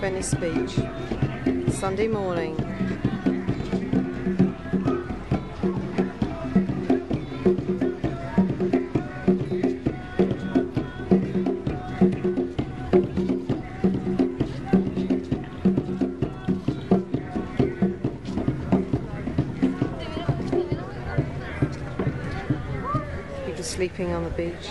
Venice Beach, Sunday morning. People sleeping on the beach.